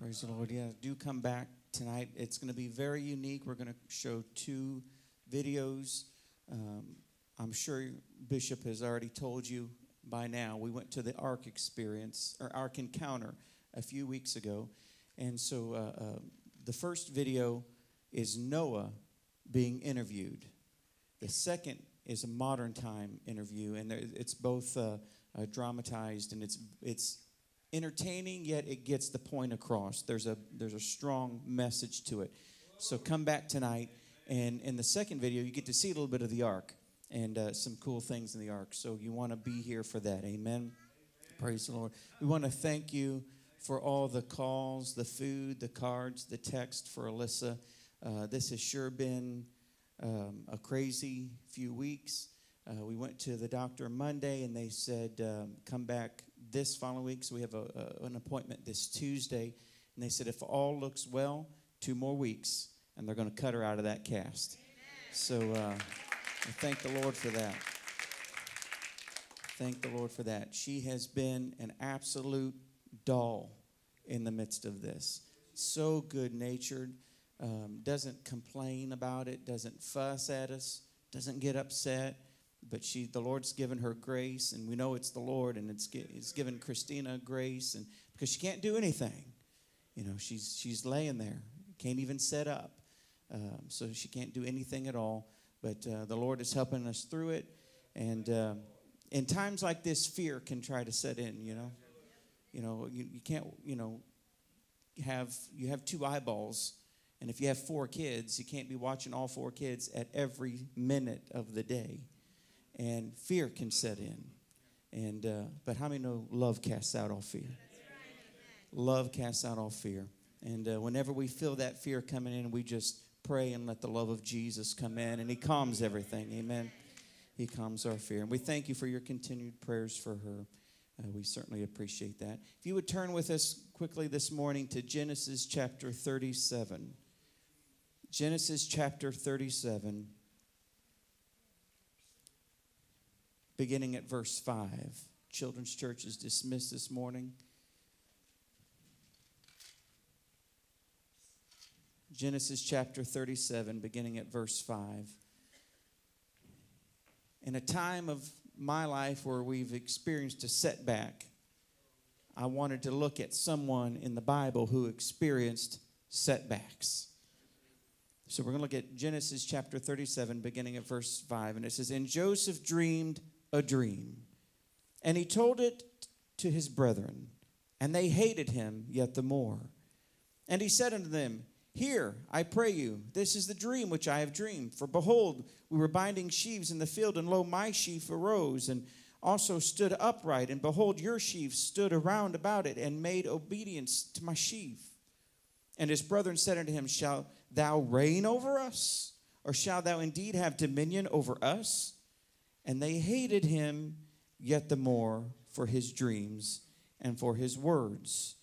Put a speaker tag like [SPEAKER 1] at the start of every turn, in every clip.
[SPEAKER 1] Praise the Lord. Yeah, do come back tonight. It's going to be very unique. We're going to show two videos. Um, I'm sure Bishop has already told you by now. We went to the Ark experience or Ark encounter a few weeks ago. And so uh, uh, the first video is Noah being interviewed. The second is a modern time interview, and it's both uh, uh, dramatized and it's it's entertaining, yet it gets the point across. There's a there's a strong message to it. So come back tonight, and in the second video, you get to see a little bit of the ark and uh, some cool things in the ark. So you want to be here for that. Amen. Praise the Lord. We want to thank you for all the calls, the food, the cards, the text for Alyssa. Uh, this has sure been um, a crazy few weeks. Uh, we went to the doctor Monday and they said, um, come back this following week. So we have a, a, an appointment this Tuesday. And they said, if all looks well, two more weeks, and they're going to cut her out of that cast. Amen. So uh, thank the Lord for that. Thank the Lord for that. She has been an absolute doll in the midst of this. So good natured, um, doesn't complain about it, doesn't fuss at us, doesn't get upset. But she, the Lord's given her grace, and we know it's the Lord, and it's, it's given Christina grace, and because she can't do anything, you know, she's she's laying there, can't even set up, um, so she can't do anything at all. But uh, the Lord is helping us through it, and uh, in times like this, fear can try to set in. You know, you know, you, you can't, you know, have you have two eyeballs and if you have four kids, you can't be watching all four kids at every minute of the day. And fear can set in. And uh, but how many know love casts out all fear? Love casts out all fear. And uh, whenever we feel that fear coming in, we just pray and let the love of Jesus come in, and He calms everything. Amen. He calms our fear. And we thank you for your continued prayers for her. Uh, we certainly appreciate that. If you would turn with us quickly this morning to Genesis chapter 37. Genesis chapter 37, beginning at verse 5. Children's Church is dismissed this morning. Genesis chapter 37, beginning at verse 5. In a time of my life where we've experienced a setback, I wanted to look at someone in the Bible who experienced setbacks. So we're going to look at Genesis chapter 37, beginning at verse 5. And it says, And Joseph dreamed a dream, and he told it to his brethren, and they hated him yet the more. And he said unto them, Hear, I pray you, this is the dream which I have dreamed. For behold, we were binding sheaves in the field, and lo, my sheaf arose, and also stood upright. And behold, your sheaf stood around about it, and made obedience to my sheaf. And his brethren said unto him, Shall thou reign over us? Or shalt thou indeed have dominion over us? And they hated him yet the more for his dreams and for his words.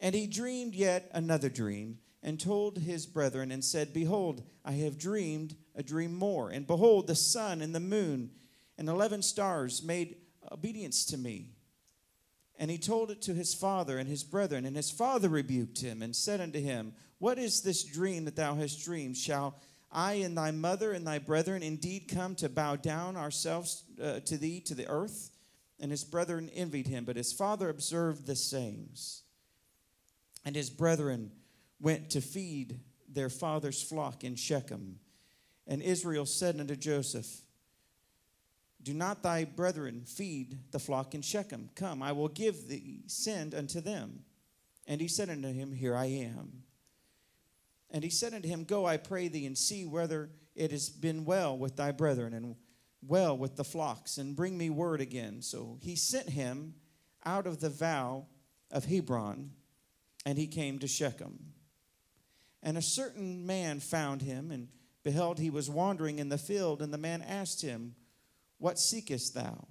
[SPEAKER 1] And he dreamed yet another dream, and told his brethren, and said, Behold, I have dreamed a dream more. And behold, the sun and the moon and eleven stars made obedience to me. And he told it to his father and his brethren. And his father rebuked him and said unto him, What is this dream that thou hast dreamed? Shall I and thy mother and thy brethren indeed come to bow down ourselves uh, to thee to the earth? And his brethren envied him, but his father observed the sayings. And his brethren went to feed their father's flock in Shechem. And Israel said unto Joseph, do not thy brethren feed the flock in Shechem? Come, I will give thee, send unto them. And he said unto him, Here I am. And he said unto him, Go, I pray thee, and see whether it has been well with thy brethren and well with the flocks, and bring me word again. So he sent him out of the vow of Hebron, and he came to Shechem. And a certain man found him, and beheld he was wandering in the field, and the man asked him, what seekest thou?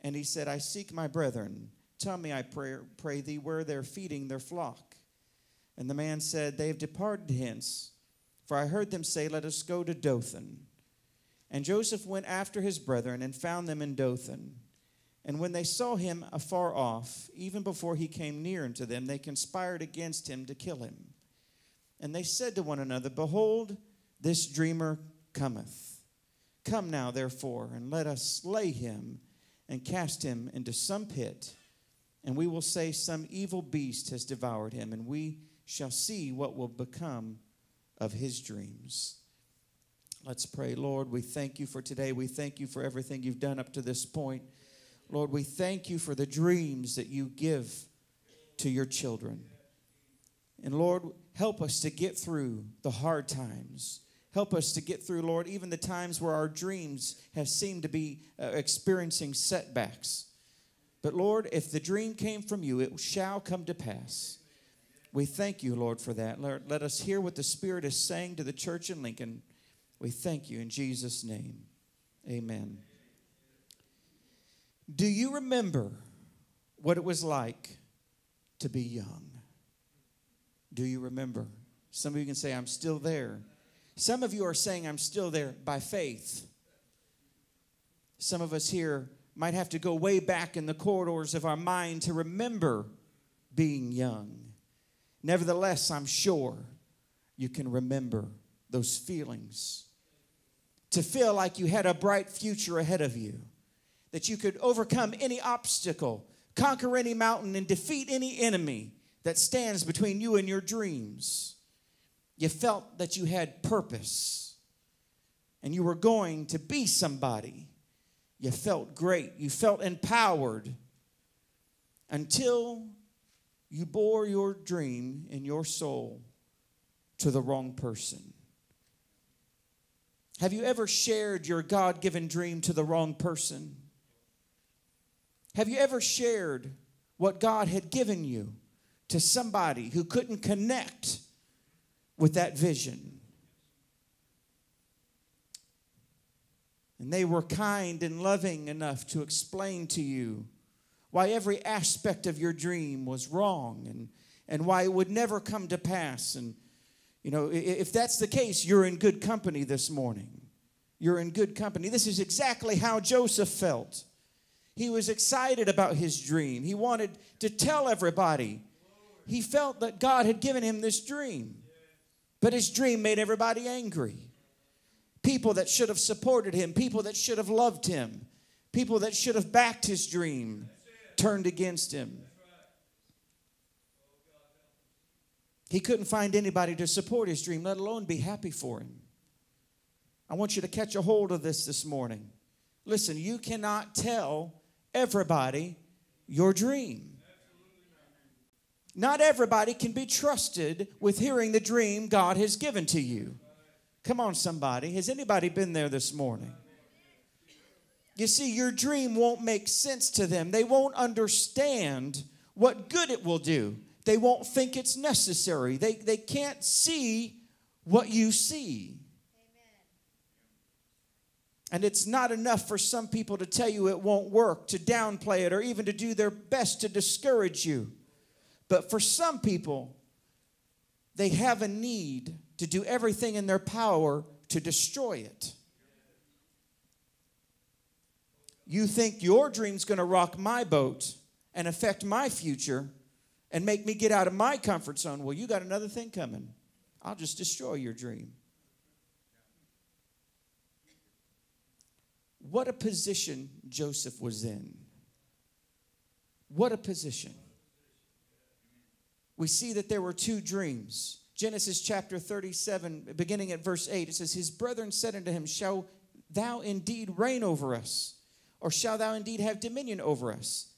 [SPEAKER 1] And he said, I seek my brethren. Tell me, I pray, pray thee, where they're feeding their flock. And the man said, They have departed hence, for I heard them say, Let us go to Dothan. And Joseph went after his brethren and found them in Dothan. And when they saw him afar off, even before he came near unto them, they conspired against him to kill him. And they said to one another, Behold, this dreamer cometh. Come now, therefore, and let us slay him and cast him into some pit, and we will say, Some evil beast has devoured him, and we shall see what will become of his dreams. Let's pray. Lord, we thank you for today. We thank you for everything you've done up to this point. Lord, we thank you for the dreams that you give to your children. And Lord, help us to get through the hard times. Help us to get through, Lord, even the times where our dreams have seemed to be uh, experiencing setbacks. But Lord, if the dream came from you, it shall come to pass. We thank you, Lord, for that. Lord, let us hear what the Spirit is saying to the church in Lincoln. We thank you in Jesus' name. Amen. Do you remember what it was like to be young? Do you remember? Some of you can say, I'm still there. Some of you are saying, I'm still there by faith. Some of us here might have to go way back in the corridors of our mind to remember being young. Nevertheless, I'm sure you can remember those feelings. To feel like you had a bright future ahead of you that you could overcome any obstacle, conquer any mountain, and defeat any enemy that stands between you and your dreams. You felt that you had purpose and you were going to be somebody. You felt great. You felt empowered until you bore your dream in your soul to the wrong person. Have you ever shared your God given dream to the wrong person? Have you ever shared what God had given you to somebody who couldn't connect with that vision? And they were kind and loving enough to explain to you why every aspect of your dream was wrong and, and why it would never come to pass. And, you know, if that's the case, you're in good company this morning. You're in good company. This is exactly how Joseph felt. He was excited about his dream. He wanted to tell everybody. He felt that God had given him this dream. But his dream made everybody angry. People that should have supported him, people that should have loved him, people that should have backed his dream turned against him. He couldn't find anybody to support his dream, let alone be happy for him. I want you to catch a hold of this this morning. Listen, you cannot tell everybody your dream. Not everybody can be trusted with hearing the dream God has given to you. Come on, somebody. Has anybody been there this morning? You see, your dream won't make sense to them. They won't understand what good it will do. They won't think it's necessary. They, they can't see what you see. And it's not enough for some people to tell you it won't work, to downplay it, or even to do their best to discourage you. But for some people, they have a need to do everything in their power to destroy it. You think your dream's going to rock my boat and affect my future and make me get out of my comfort zone. Well, you got another thing coming. I'll just destroy your dream. What a position Joseph was in. What a position. We see that there were two dreams. Genesis chapter 37, beginning at verse 8, it says, His brethren said unto him, Shall thou indeed reign over us? Or shall thou indeed have dominion over us?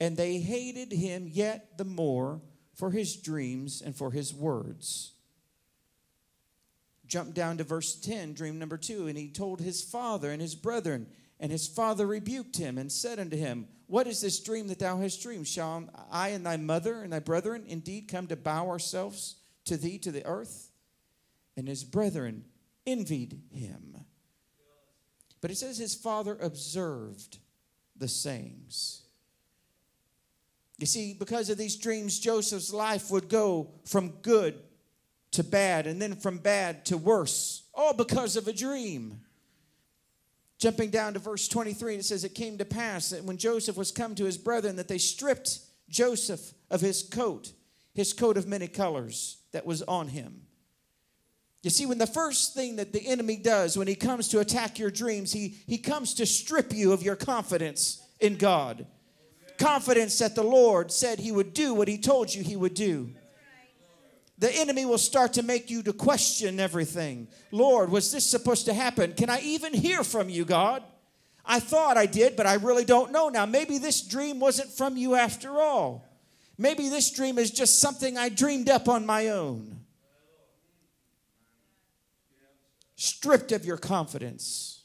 [SPEAKER 1] And they hated him yet the more for his dreams and for his words. Jump down to verse 10, dream number two. And he told his father and his brethren, and his father rebuked him and said unto him, What is this dream that thou hast dreamed? Shall I and thy mother and thy brethren indeed come to bow ourselves to thee to the earth? And his brethren envied him. But it says his father observed the sayings. You see, because of these dreams, Joseph's life would go from good to bad and then from bad to worse, all because of a dream. Jumping down to verse 23, it says, It came to pass that when Joseph was come to his brethren, that they stripped Joseph of his coat, his coat of many colors that was on him. You see, when the first thing that the enemy does when he comes to attack your dreams, he, he comes to strip you of your confidence in God. Confidence that the Lord said he would do what he told you he would do the enemy will start to make you to question everything. Lord, was this supposed to happen? Can I even hear from you, God? I thought I did, but I really don't know now. Maybe this dream wasn't from you after all. Maybe this dream is just something I dreamed up on my own. Stripped of your confidence.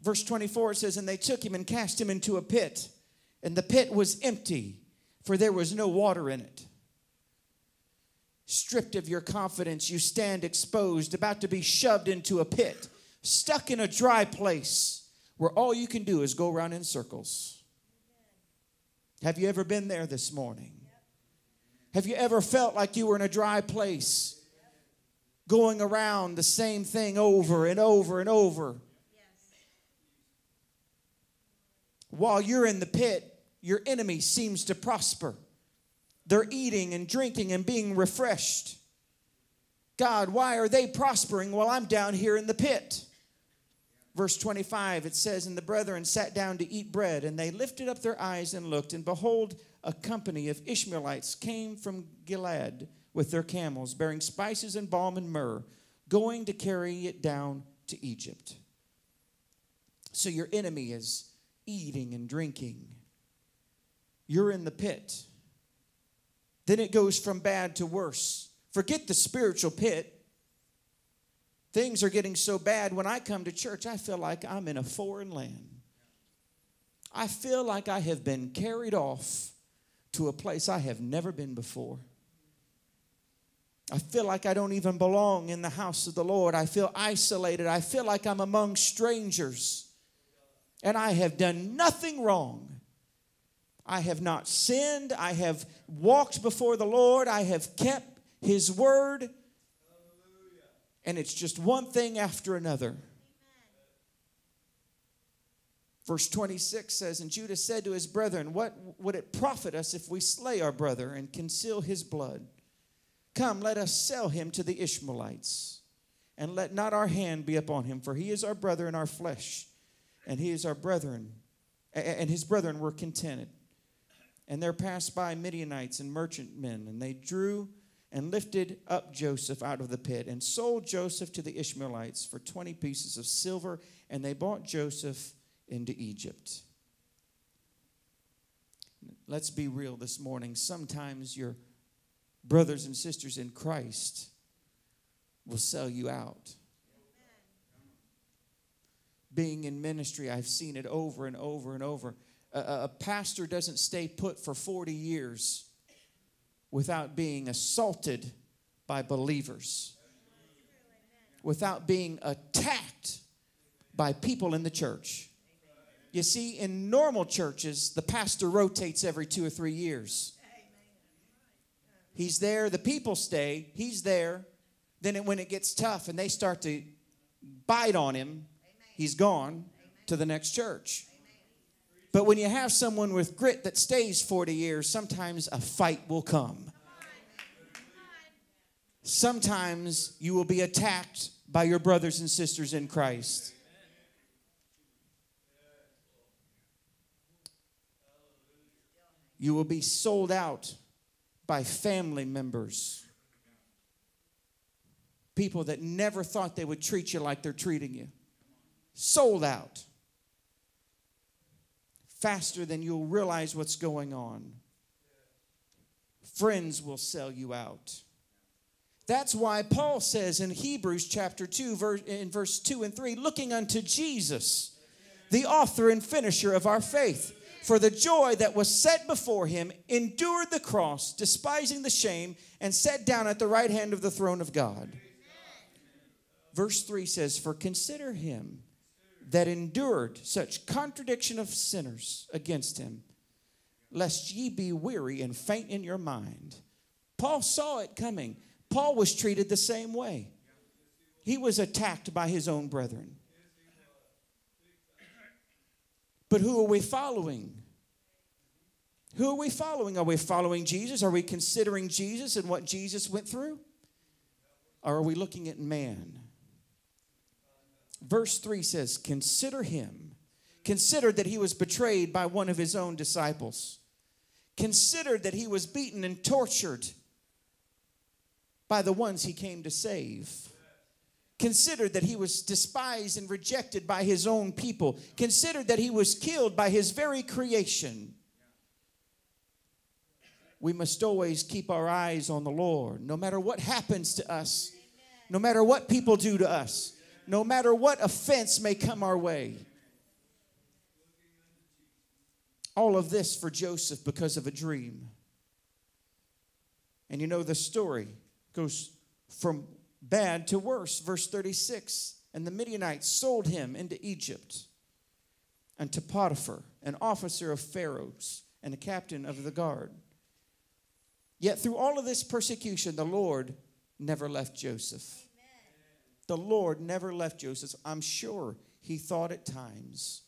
[SPEAKER 1] Verse 24 says, And they took him and cast him into a pit, and the pit was empty, for there was no water in it stripped of your confidence, you stand exposed, about to be shoved into a pit, stuck in a dry place where all you can do is go around in circles. Have you ever been there this morning? Have you ever felt like you were in a dry place, going around the same thing over and over and over? While you're in the pit, your enemy seems to prosper. They're eating and drinking and being refreshed. God, why are they prospering while I'm down here in the pit? Verse 25, it says, And the brethren sat down to eat bread, and they lifted up their eyes and looked, and behold, a company of Ishmaelites came from Gilead with their camels, bearing spices and balm and myrrh, going to carry it down to Egypt. So your enemy is eating and drinking. You're in the pit. Then it goes from bad to worse. Forget the spiritual pit. Things are getting so bad when I come to church, I feel like I'm in a foreign land. I feel like I have been carried off to a place I have never been before. I feel like I don't even belong in the house of the Lord. I feel isolated. I feel like I'm among strangers. And I have done nothing wrong. I have not sinned. I have walked before the Lord. I have kept His word. And it's just one thing after another. Verse 26 says, And Judah said to his brethren, What would it profit us if we slay our brother and conceal his blood? Come, let us sell him to the Ishmaelites, and let not our hand be upon him, for he is our brother in our flesh, and he is our brethren, and his brethren were contented. And there passed by Midianites and merchantmen, and they drew and lifted up Joseph out of the pit and sold Joseph to the Ishmaelites for 20 pieces of silver, and they bought Joseph into Egypt. Let's be real this morning. Sometimes your brothers and sisters in Christ will sell you out. Being in ministry, I've seen it over and over and over a, a pastor doesn't stay put for 40 years without being assaulted by believers, without being attacked by people in the church. You see, in normal churches, the pastor rotates every two or three years. He's there, the people stay, he's there. Then, when it gets tough and they start to bite on him, he's gone to the next church. But when you have someone with grit that stays 40 years, sometimes a fight will come. Sometimes you will be attacked by your brothers and sisters in Christ. You will be sold out by family members. People that never thought they would treat you like they're treating you. Sold out faster than you'll realize what's going on. Friends will sell you out. That's why Paul says in Hebrews chapter 2, verse, in verse 2 and 3, looking unto Jesus, the author and finisher of our faith, for the joy that was set before him, endured the cross, despising the shame, and sat down at the right hand of the throne of God. Verse 3 says, For consider him that endured such contradiction of sinners against him, lest ye be weary and faint in your mind. Paul saw it coming. Paul was treated the same way. He was attacked by his own brethren. But who are we following? Who are we following? Are we following Jesus? Are we considering Jesus and what Jesus went through? Or are we looking at man? Verse 3 says, Consider him. Consider that he was betrayed by one of his own disciples. Consider that he was beaten and tortured by the ones he came to save. Consider that he was despised and rejected by his own people. Consider that he was killed by his very creation. We must always keep our eyes on the Lord, no matter what happens to us, no matter what people do to us, no matter what offense may come our way. All of this for Joseph because of a dream. And you know the story goes from bad to worse. Verse 36 And the Midianites sold him into Egypt and to Potiphar, an officer of Pharaoh's and a captain of the guard. Yet through all of this persecution, the Lord never left Joseph. Amen. The Lord never left Joseph. I'm sure he thought at times,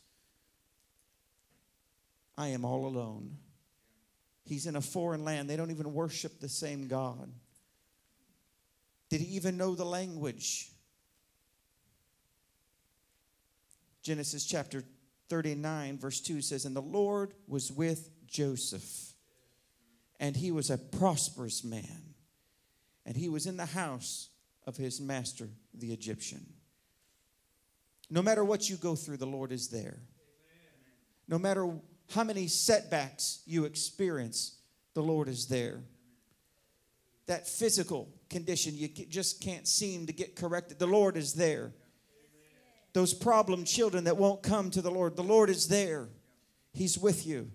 [SPEAKER 1] I am all alone. He's in a foreign land. They don't even worship the same God. Did he even know the language? Genesis chapter 39, verse 2 says, And the Lord was with Joseph, and he was a prosperous man, and he was in the house of his master, the Egyptian. No matter what you go through, the Lord is there. No matter how many setbacks you experience, the Lord is there that physical condition you just can't seem to get corrected, the Lord is there. Those problem children that won't come to the Lord, the Lord is there. He's with you.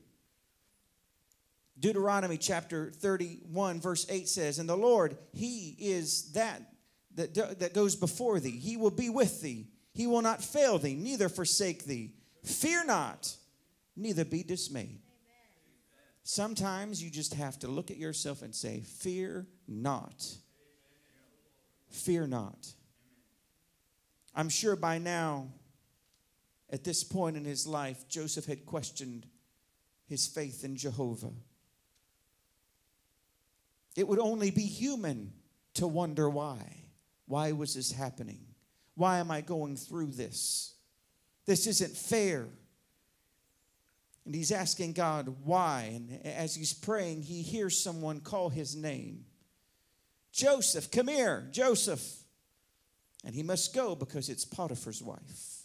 [SPEAKER 1] Deuteronomy chapter 31, verse 8 says, And the Lord, He is that that, that goes before thee. He will be with thee. He will not fail thee, neither forsake thee. Fear not, neither be dismayed. Sometimes you just have to look at yourself and say, Fear not. Fear not. I'm sure by now, at this point in his life, Joseph had questioned his faith in Jehovah. It would only be human to wonder why. Why was this happening? Why am I going through this? This isn't fair. And he's asking God why. And as he's praying, he hears someone call his name Joseph, come here, Joseph. And he must go because it's Potiphar's wife.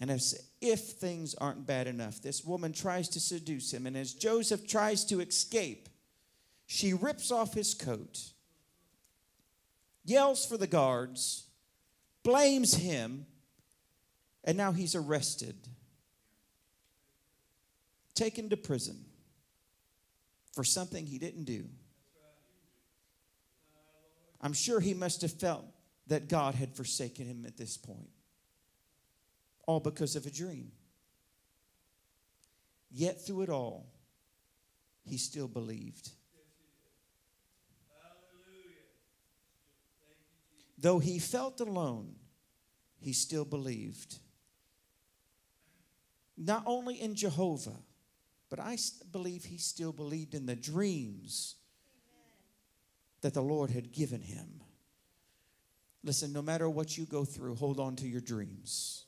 [SPEAKER 1] And as if things aren't bad enough, this woman tries to seduce him. And as Joseph tries to escape, she rips off his coat, yells for the guards, blames him, and now he's arrested taken to prison for something he didn't do. I'm sure he must have felt that God had forsaken him at this point, all because of a dream. Yet through it all, he still believed. Though he felt alone, he still believed. Not only in Jehovah, but I believe he still believed in the dreams that the Lord had given him. Listen, no matter what you go through, hold on to your dreams.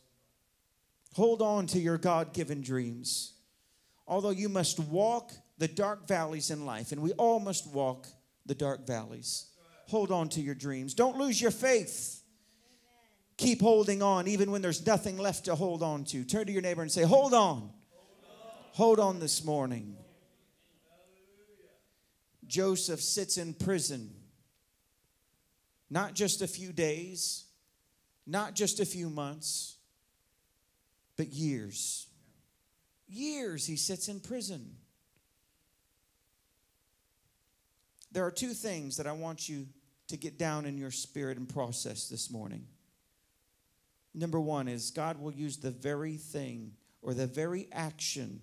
[SPEAKER 1] Hold on to your God given dreams. Although you must walk the dark valleys in life, and we all must walk the dark valleys, hold on to your dreams. Don't lose your faith. Keep holding on, even when there's nothing left to hold on to. Turn to your neighbor and say, Hold on. Hold on this morning. Joseph sits in prison, not just a few days, not just a few months, but years. Years he sits in prison. There are two things that I want you to get down in your spirit and process this morning. Number one is God will use the very thing or the very action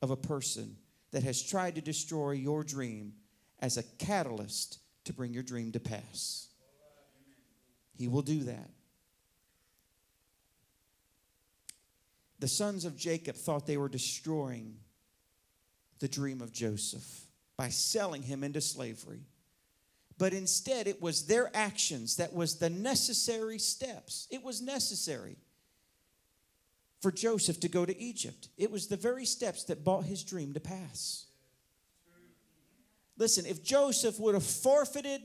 [SPEAKER 1] of a person that has tried to destroy your dream as a catalyst to bring your dream to pass. He will do that. the sons of Jacob thought they were destroying the dream of Joseph by selling him into slavery. But instead, it was their actions that was the necessary steps. It was necessary for Joseph to go to Egypt. It was the very steps that brought his dream to pass. Listen, if Joseph would have forfeited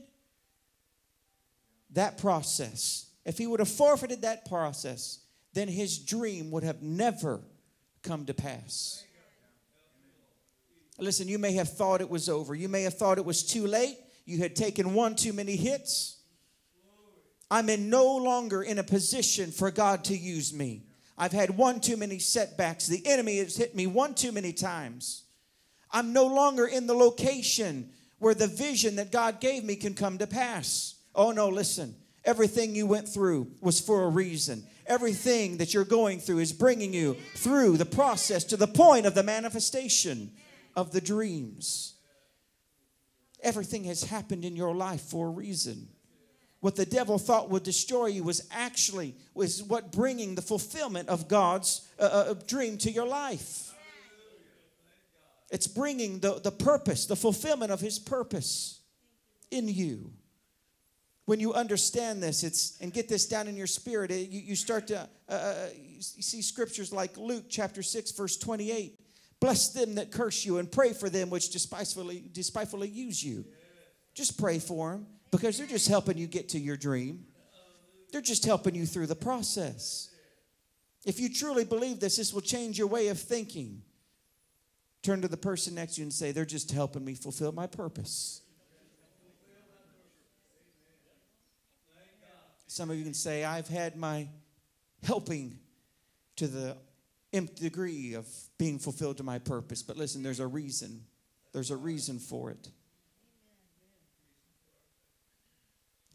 [SPEAKER 1] that process, if he would have forfeited that process, then his dream would have never come to pass. Listen, you may have thought it was over. You may have thought it was too late. You had taken one too many hits. I'm in no longer in a position for God to use me. I've had one too many setbacks. The enemy has hit me one too many times. I'm no longer in the location where the vision that God gave me can come to pass. Oh, no, listen. Everything you went through was for a reason. Everything that you're going through is bringing you through the process to the point of the manifestation of the dreams. Everything has happened in your life for a reason. What the devil thought would destroy you was actually was what bringing the fulfillment of God's uh, uh, dream to your life. It's bringing the, the purpose, the fulfillment of his purpose in you. When you understand this, it's and get this down in your spirit, it, you, you start to uh, uh you see scriptures like Luke chapter 6, verse 28. Bless them that curse you and pray for them which despitefully, despitefully use you. Just pray for them because they're just helping you get to your dream. They're just helping you through the process. If you truly believe this, this will change your way of thinking. Turn to the person next to you and say, They're just helping me fulfill my purpose. Some of you can say, I've had my helping to the nth degree of being fulfilled to my purpose. But listen, there's a reason. There's a reason for it.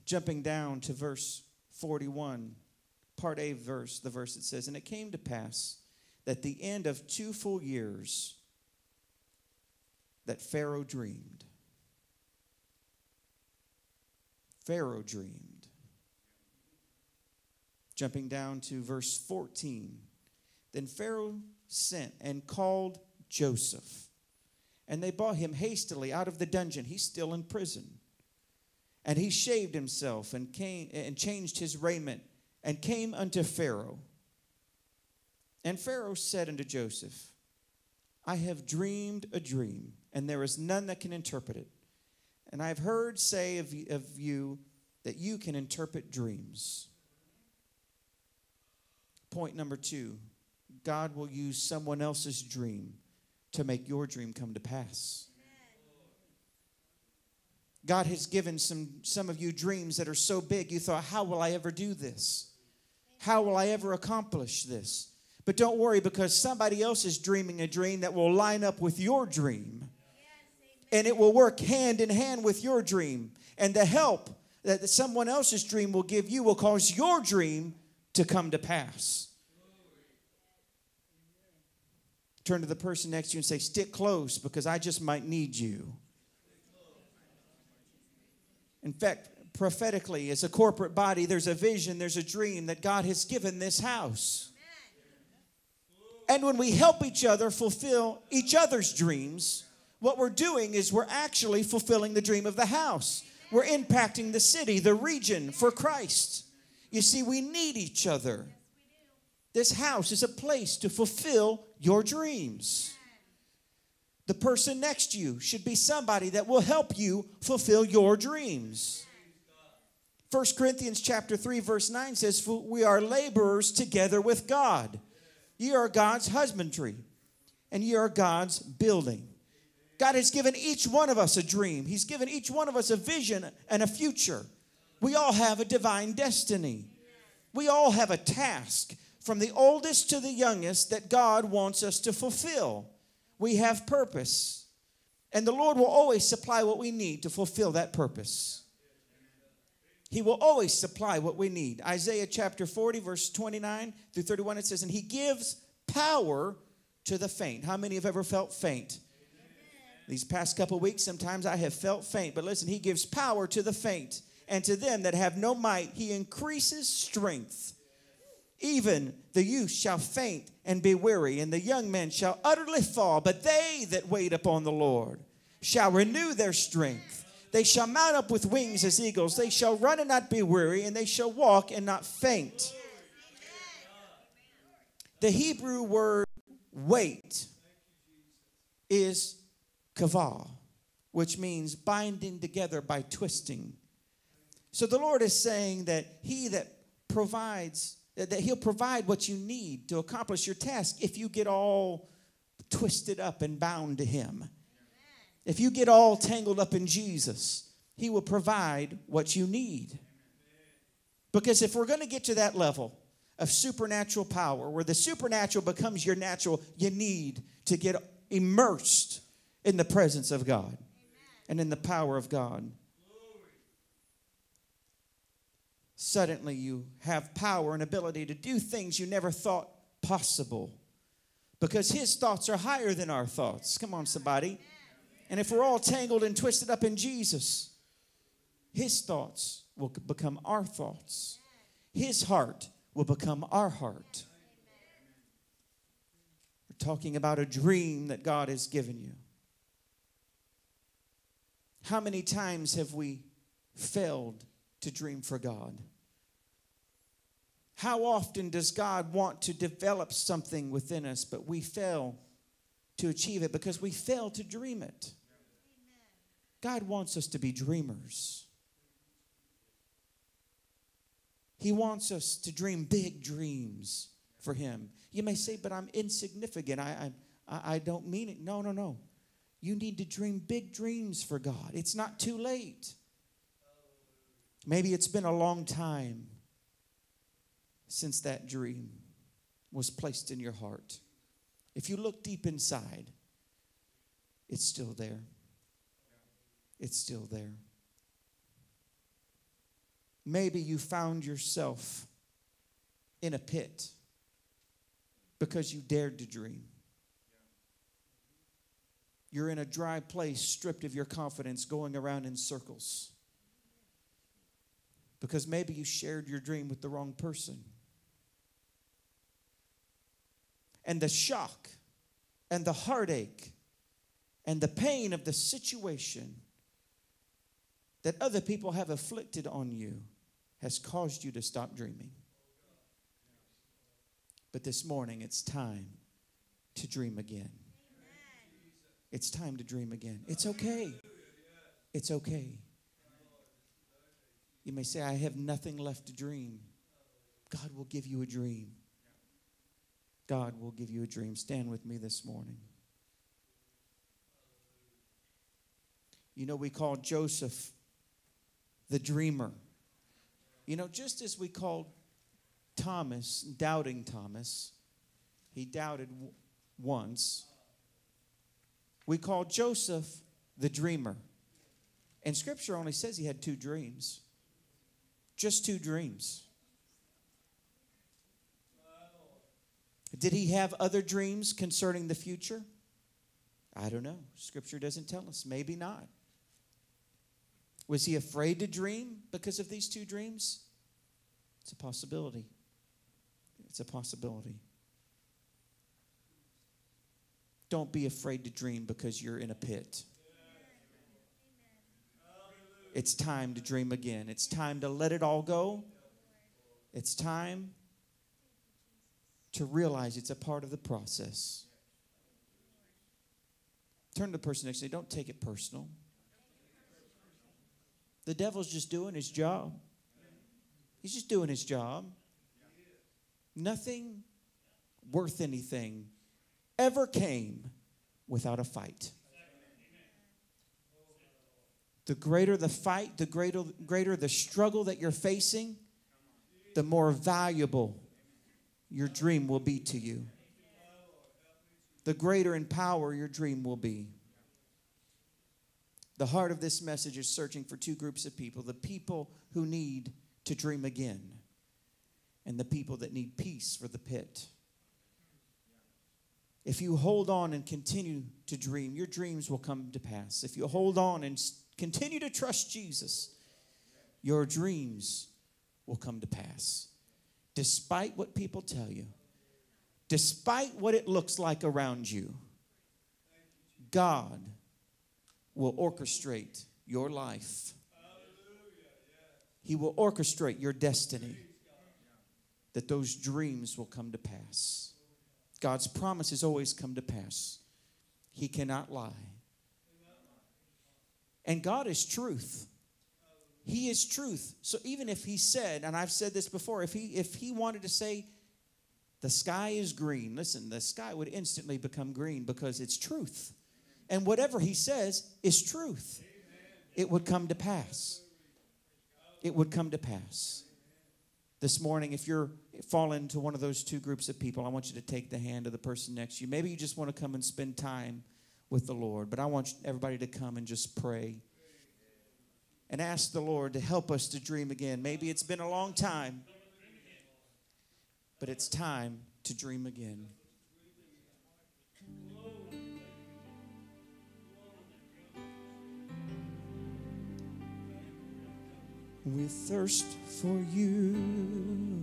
[SPEAKER 1] Jumping down to verse 41, part A verse, the verse that says, And it came to pass that the end of two full years that Pharaoh dreamed. Pharaoh dreamed. Jumping down to verse 14. Then Pharaoh sent and called Joseph. And they brought him hastily out of the dungeon. He's still in prison. And he shaved himself and came and changed his raiment and came unto Pharaoh. And Pharaoh said unto Joseph, I have dreamed a dream and there is none that can interpret it. And I've heard say of, of you that you can interpret dreams. Point number two God will use someone else's dream to make your dream come to pass. God has given some, some of you dreams that are so big you thought, How will I ever do this? How will I ever accomplish this? But don't worry because somebody else is dreaming a dream that will line up with your dream and it will work hand in hand with your dream. And the help that someone else's dream will give you will cause your dream to come to pass. Turn to the person next to you and say, Stick close because I just might need you. In fact, prophetically, as a corporate body, there's a vision, there's a dream that God has given this house. And when we help each other fulfill each other's dreams, what we're doing is we're actually fulfilling the dream of the house. We're impacting the city, the region for Christ. You see, we need each other. This house is a place to fulfill your dreams. The person next to you should be somebody that will help you fulfill your dreams. 1 Corinthians chapter 3 verse 9 says we are laborers together with God. Ye are God's husbandry and ye are God's building. God has given each one of us a dream, He's given each one of us a vision and a future. We all have a divine destiny. We all have a task from the oldest to the youngest that God wants us to fulfill. We have purpose. And the Lord will always supply what we need to fulfill that purpose. He will always supply what we need. Isaiah chapter 40, verse 29 through 31, it says, And He gives power to the faint. How many have ever felt faint? These past couple weeks, sometimes I have felt faint, but listen, He gives power to the faint, and to them that have no might, He increases strength. Even the youth shall faint and be weary, and the young men shall utterly fall. But they that wait upon the Lord shall renew their strength. They shall mount up with wings as eagles. They shall run and not be weary, and they shall walk and not faint. The Hebrew word wait is kavah, which means binding together by twisting. So the Lord is saying that He that provides, that He'll provide what you need to accomplish your task if you get all twisted up and bound to Him. If you get all tangled up in Jesus, He will provide what you need. Because if we're going to get to that level of supernatural power, where the supernatural becomes your natural, you need to get immersed in the presence of God and in the power of God. Suddenly, you have power and ability to do things you never thought possible because His thoughts are higher than our thoughts. Come on, somebody. And if we're all tangled and twisted up in Jesus, His thoughts will become our thoughts, His heart will become our heart. We're talking about a dream that God has given you. How many times have we failed to dream for God? How often does God want to develop something within us, but we fail to achieve it because we fail to dream it? God wants us to be dreamers. He wants us to dream big dreams for Him. You may say, but I'm insignificant. I, I, I don't mean it. No, no, no. You need to dream big dreams for God. It's not too late. Maybe it's been a long time since that dream was placed in your heart. If you look deep inside, it's still there. It's still there. Maybe you found yourself in a pit because you dared to dream. You're in a dry place, stripped of your confidence, going around in circles. Because maybe you shared your dream with the wrong person. And the shock and the heartache and the pain of the situation that other people have afflicted on you has caused you to stop dreaming. But this morning, it's time to dream again. It's time to dream again. It's okay. It's okay. You may say, I have nothing left to dream. God will give you a dream. God will give you a dream. Stand with me this morning. You know, we call Joseph the dreamer. You know, just as we called Thomas, doubting Thomas, he doubted w- once. We call Joseph the dreamer. And scripture only says he had two dreams. Just two dreams. Did he have other dreams concerning the future? I don't know. Scripture doesn't tell us. Maybe not. Was he afraid to dream because of these two dreams? It's a possibility. It's a possibility. Don't be afraid to dream because you're in a pit. It's time to dream again. It's time to let it all go. It's time to realize it's a part of the process. Turn to the person next to you. Don't take it personal. The devil's just doing his job. He's just doing his job. Nothing worth anything ever came without a fight. The greater the fight, the greater, greater the struggle that you're facing, the more valuable your dream will be to you. The greater in power your dream will be. The heart of this message is searching for two groups of people the people who need to dream again, and the people that need peace for the pit. If you hold on and continue to dream, your dreams will come to pass. If you hold on and continue to trust Jesus, your dreams will come to pass. despite what people tell you, despite what it looks like around you, God will orchestrate your life. He will orchestrate your destiny that those dreams will come to pass. God's promises always come to pass. He cannot lie. And God is truth. He is truth. So even if he said, and I've said this before, if he if he wanted to say the sky is green, listen, the sky would instantly become green because it's truth. And whatever he says is truth. It would come to pass. It would come to pass. This morning, if you're fall into one of those two groups of people, I want you to take the hand of the person next to you. Maybe you just want to come and spend time with the Lord, but I want everybody to come and just pray and ask the Lord to help us to dream again. Maybe it's been a long time, but it's time to dream again. We thirst for you.